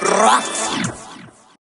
Раз.